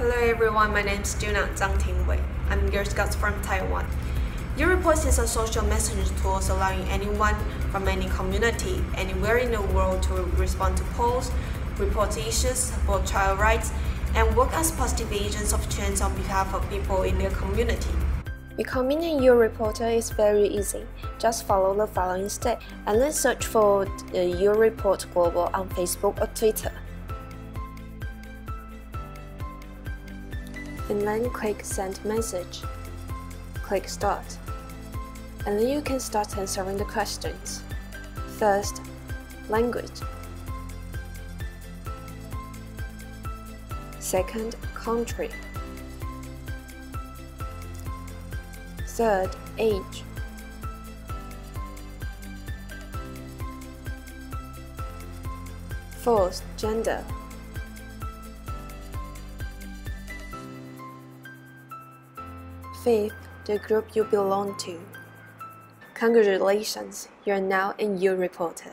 Hello everyone, my name is Juna Zhang Tingwei. I'm Girl Scouts from Taiwan. U-Report is a social messaging tool allowing anyone from any community anywhere in the world to respond to polls, report issues, support child rights, and work as positive agents of change on behalf of people in their community. Becoming a U-Reporter is very easy. Just follow the following steps and then search for the U-Report Global on Facebook or Twitter. And then click Send Message. Click Start. And then you can start answering the questions. First, language. Second, country. Third, age. Fourth, gender. Fifth, the group you belong to. Congratulations, you're now a U-Reporter.